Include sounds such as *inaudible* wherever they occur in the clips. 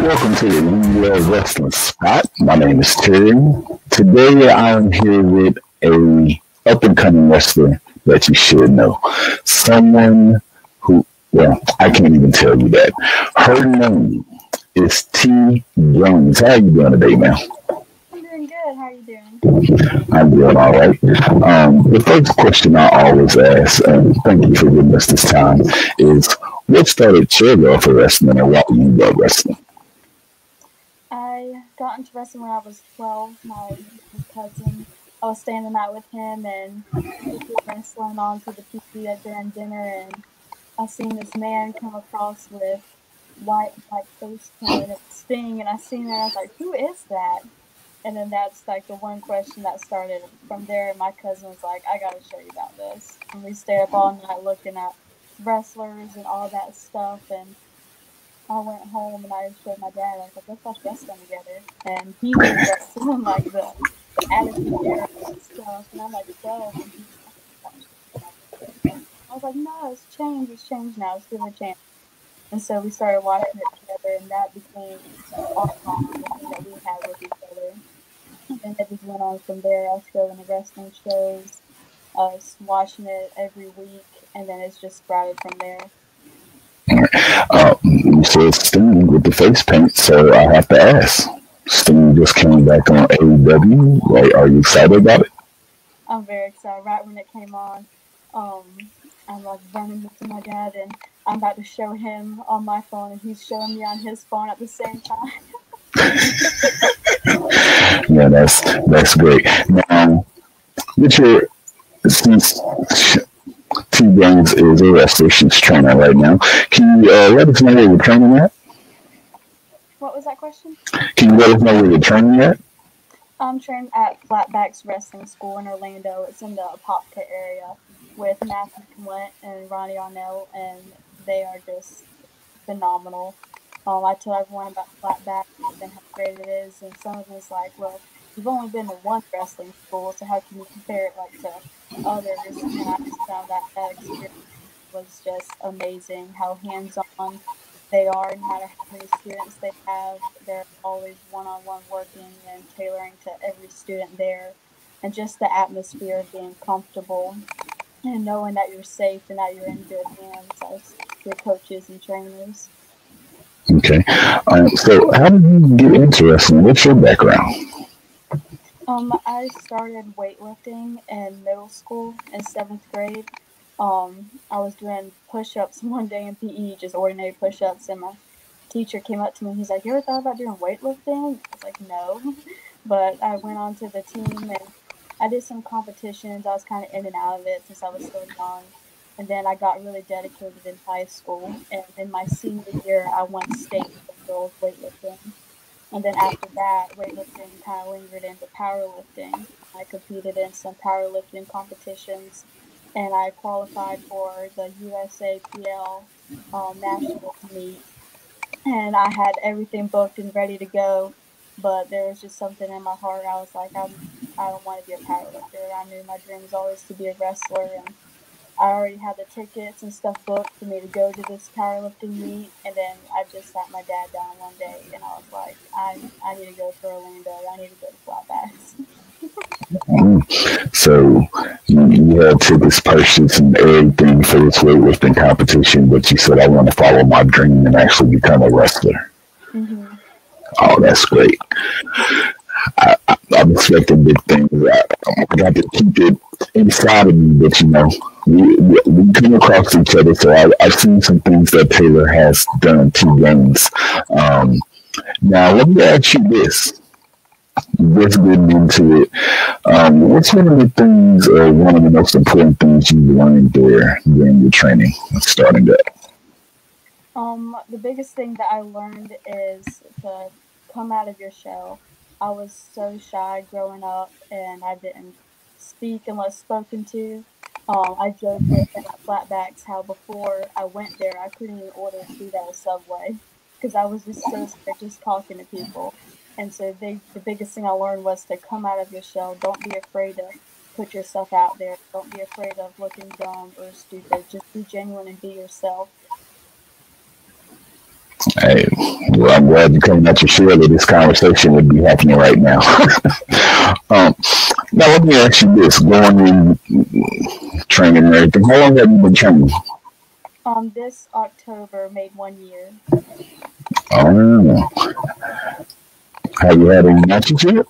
Welcome to the We Love Wrestling Spot. My name is Terry. Today I am here with a up and coming wrestler that you should know. Someone who, well, I can't even tell you that. Her name is T. Jones. How are you doing today, man? I'm doing good. How are you doing? I'm doing all right. Um, the first question I always ask, and thank you for giving us this time, is what started your love for wrestling and why you love wrestling? Got into wrestling when I was 12. My cousin, I was staying the night with him, and wrestling on to the at during dinner, and I seen this man come across with white like face paint and Sting, and I seen that, I was like, who is that? And then that's like the one question that started from there. And My cousin was like, I gotta show you about this. And we stayed up all night looking at wrestlers and all that stuff, and I went home and I showed my dad. I was like, let's watch wrestling together. And he was wrestling like the attitude era stuff. And I'm like, so. I was like, no, it's changed. It's changed now. Let's a chance. And so we started watching it together, and that became our bond that we had with each other. And it just went on from there. I was going to wrestling shows, was watching it every week, and then it's just sprouted from there. Uh, you said Sting with the face paint, so I have to ask. Sting just came back on AEW. Like, are you excited about it? I'm very excited. Right when it came on, um, I'm like running to my dad, and I'm about to show him on my phone, and he's showing me on his phone at the same time. *laughs* yeah, that's that's great. Now, with your since T Bangs is a wrestler, she's training right now. Can you uh, let us know where you're training at? What was that question? Can you let us know where you're training at? I'm trained at Flatbacks Wrestling School in Orlando. It's in the Apopka area with Matthew Clint and Ronnie Arnell, and they are just phenomenal. Um, I tell everyone about Flatback and how great it is, and some of them is like, well, you've only been to one wrestling school, so how can you compare it like to others? And I just found that that experience was just amazing. How hands-on they are, no matter how many students they have, they're always one-on-one working and tailoring to every student there, and just the atmosphere of being comfortable and knowing that you're safe and that you're in good hands as your coaches and trainers. Okay. Um, so, how did you get interested? What's your background? Um, I started weightlifting in middle school in seventh grade. Um, I was doing push-ups *laughs* one day in PE, just ordinary push-ups, and my teacher came up to me. He's like, "You ever thought about doing weightlifting?" I was like, "No," *laughs* but I went on to the team and I did some competitions. I was kind of in and out of it since I was still young. And then I got really dedicated in high school. And in my senior year, I won state for girls weightlifting. And then after that, weightlifting kind of lingered into powerlifting. I competed in some powerlifting competitions, and I qualified for the USAPL um, national meet. And I had everything booked and ready to go, but there was just something in my heart. I was like, I'm, I don't want to be a powerlifter. I knew my dream was always to be a wrestler, and I already had the tickets and stuff booked for me to go to this powerlifting meet. And then I just sat my dad down one day, and I was like, I, I need to go to Orlando. I need to go to Flatbacks. *laughs* so you, you had tickets purchased and everything for this weightlifting competition, but you said, I want to follow my dream and actually become a wrestler. Mm-hmm. Oh, that's great. I, am expecting big things. I, I got to keep it inside of me, but you know, we, we, we come across each other. So I, have seen some things that Taylor has done to games. Um, now, let me ask you this. Just getting into it, um, what's one of the things, or one of the most important things you learned there during your training, starting that? Um, the biggest thing that I learned is to come out of your shell. I was so shy growing up, and I didn't speak unless spoken to. Um, I joked with at Flatbacks how before I went there, I couldn't even order food at a Subway because I was just so scared just talking to people. And so they, the biggest thing I learned was to come out of your shell. Don't be afraid to put yourself out there. Don't be afraid of looking dumb or stupid. Just be genuine and be yourself. Hey, well, I'm glad you came out your share that this conversation would be happening right now. *laughs* um, now, let me ask you this: going in training and everything, how long have you been training? Um, this October made one year. Oh, have you had any matches yet?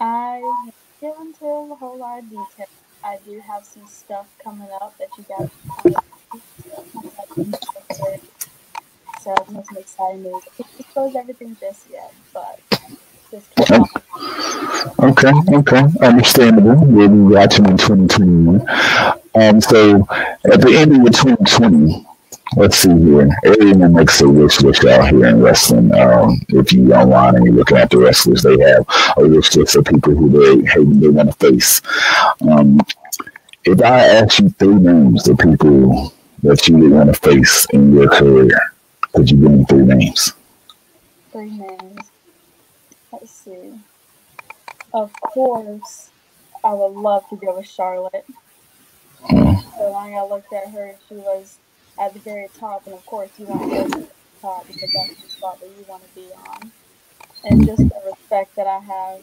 I get into a whole lot of detail. I do have some stuff coming up that you guys. So there's some exciting news. I can't disclose everything just yet, but Okay, okay, understandable. We'll be watching in 2021. Um, so at the end of 2020, let's see here. Everyone makes a wish list out here in wrestling. Um, if you online and you're looking at the wrestlers, they have a wish list of people who they hey, they want to face. Um, if I ask you three names of people that you would want to face in your career, could you give me three names? Three names. Let's see. Of course, I would love to go with Charlotte. Mm. So long I looked at her, she was at the very top, and of course, you want to go to the top because that's the spot that you want to be on. And just the respect that I have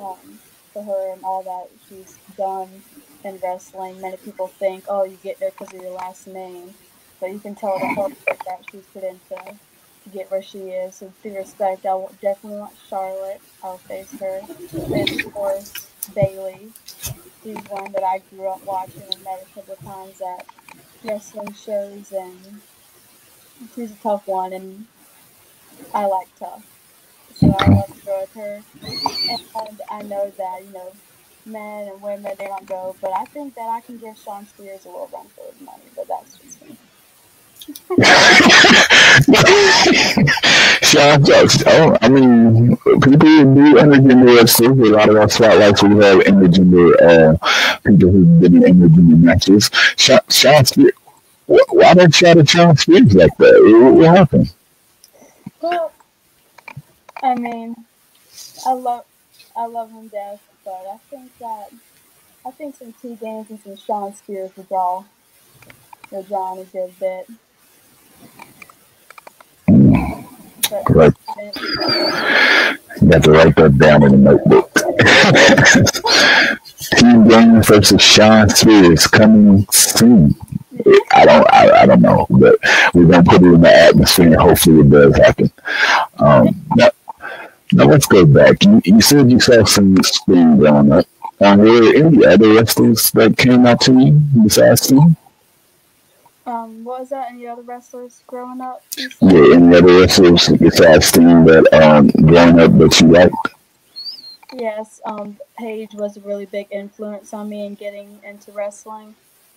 um, for her and all that she's done in wrestling. Many people think, oh, you get there because of your last name, but you can tell the hard work that she's put into to get where she is. So, through respect, I definitely want Charlotte. I'll face her. And of course, Bayley. She's one that I grew up watching and met a couple of times at wrestling shows, and she's a tough one, and I like tough. So I love to go with her. And I know that, you know, men and women, they don't go, but I think that I can give Shawn Spears a little run for his money, but that's just me. Shawn jokes. Oh, I mean, people do intergender wrestling. A lot of our spotlights we have intergender uh, people been in intergender matches. Shawn Spears. Why don't you to Shawn Spears like that? What happened? Well, I mean, I love, I love him death but I think that I think some T Gainz and some Shawn Spears would draw will draw on a good bit. But, You have to write that down in the notebook. *laughs* T Gainz versus Shawn Spears coming soon. I don't, I, I, don't know, but we're gonna put it in the atmosphere, and hopefully it does happen. Um, now, now let's go back. You, you said you saw some Sting growing up. Um, were there any other wrestlers that came out to you besides Sting? Um, what was that? Any other wrestlers growing up? Yeah, any other wrestlers besides Sting that um growing up that you liked? Yes, um, Paige was a really big influence on me in getting into wrestling.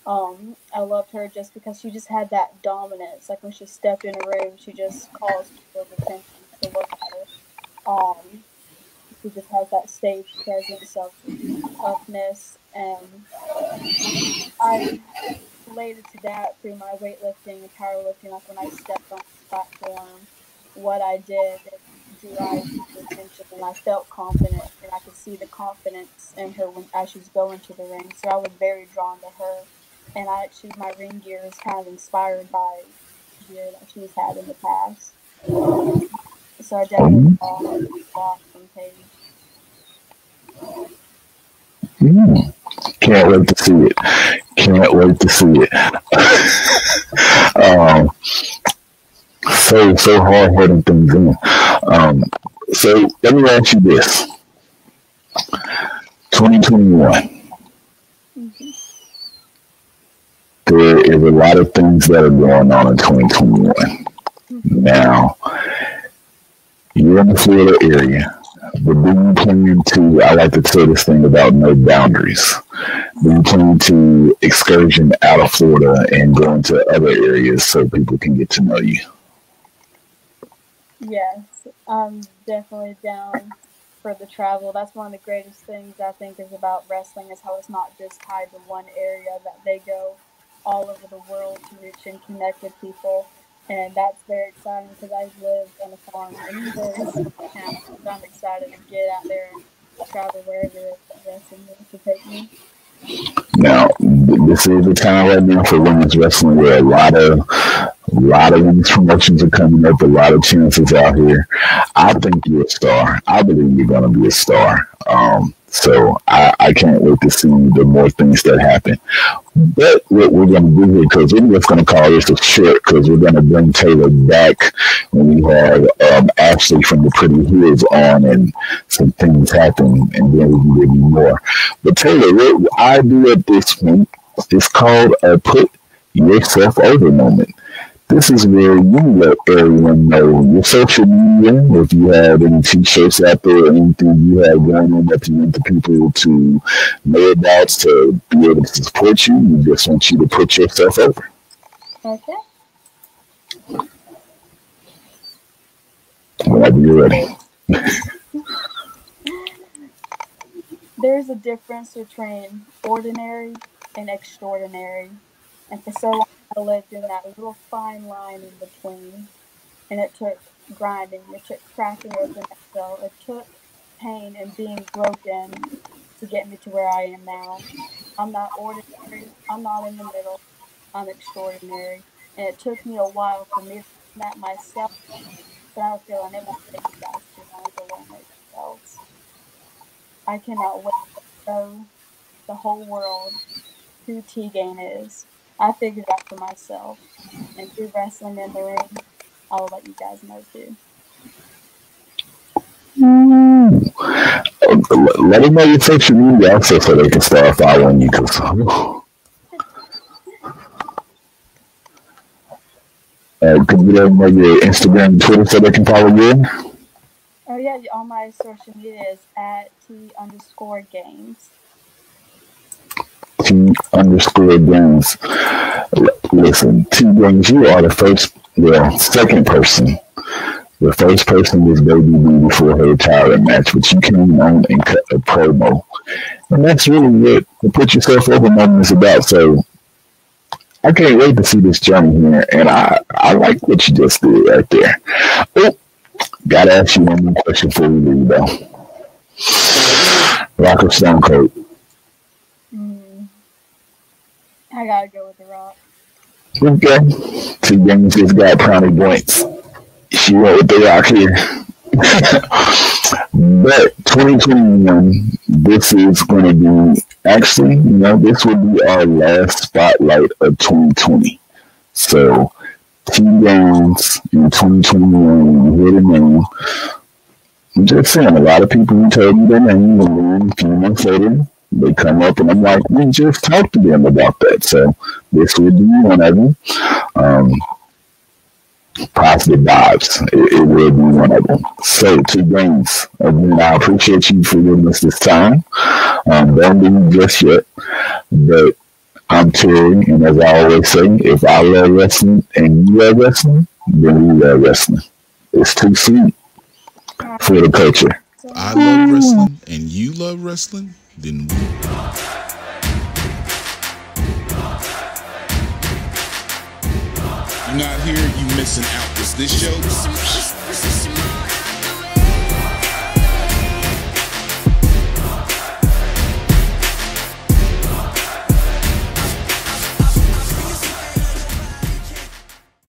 Um, I loved her just because she just had that dominance. Like when she stepped in a room, she just caused people's attention to look at her. Um, he just has that stage presence of toughness, and I related to that through my weightlifting and powerlifting. Like when I stepped on the platform, what I did eyes attention, and I felt confident, and I could see the confidence in her when as she was going to the ring. So I was very drawn to her, and I actually my ring gear is kind of inspired by gear that she's had in the past. So I definitely saw off from Paige. Mm. Can't wait to see it. Can't wait to see it. um, so so hard heading things in. Um, so let me ask you this: 2021. Mm-hmm. There is a lot of things that are going on in 2021. Mm-hmm. Now, you're in the Florida area, but you plan to, I like to say this thing about no boundaries. You plan to excursion out of Florida and go into other areas so people can get to know you? Yes, I'm definitely down for the travel. That's one of the greatest things I think is about wrestling is how it's not just tied to one area that they go all over the world to reach and connect with people and that's very exciting because I live on a farm in very town. So I'm excited to get out there and travel wherever wrestling wants to take me. Now, this is the time right now for women's wrestling where a lot of a lot of women's promotions are coming up. A lot of chances out here. I think you're a star. I believe you're going to be a star. Um, so I, I, can't wait to see the more things that happen. But what we're going to do here, because we're just going to call this a short, because we're going to bring Taylor back when we have um, Ashley from the Pretty Hills on and some things happen, and then we can give you more. But Taylor, what I do at this point is called a put yourself over moment. This is where you let everyone know your social media, if you have any t-shirts out there or anything you have going on that you want the people to know about to be able to support you. We just want you to put yourself over. Okay. Whenever you're ready. There's a difference between ordinary and extraordinary. And for so long, I lived in that little fine line in between. And it took grinding, it took cracking open that shell, it took pain and being broken to get me to where I am now. I'm not ordinary, I'm not in the middle, I'm extraordinary. And it took me a while for me to that myself, but I feel I never take guys to alone yourselves. I cannot wait to show the whole world who T Gain is. I figured out for myself. And through wrestling in the ring, I will let you guys know too. Let them know your social media also so they can start following you. Cause, uh, can you let them know your Instagram and Twitter so they can follow you? Oh yeah, all my social media is at T underscore Gainz. T underscore Gainz. Listen, T Gainz, you are the first, well, second person. The first person was Baby B before her retirement match, but you came on and cut a promo. And that's really what the put yourself over moment is about. So I can't wait to see this journey here. And I, I like what you just did right there. Oh, gotta ask you one more question before we leave, though. Rock or Stone Cold? I gotta go with the Rock. Okay. T Gainz just got brownie points. She went with the Rock here. *laughs* but 2021, this is going to be actually, you know, this will be our last spotlight of 2020. So, T Gainz in 2021, you hear the name. I'm just saying, a lot of people who told me their name, and then a few months later, they come up and I'm like, we just talked to them about that. So this would be one of them. Um, positive vibes. It, it will be one of them. So T Gainz. Again, I appreciate you for giving us this time. Um, don't leave just yet. But I'm Terry, and as I always say, if I love wrestling and you love wrestling, then we love wrestling. It's too sweet for the culture. I love wrestling and you love wrestling then we. You're not here, you missing out. Is this show?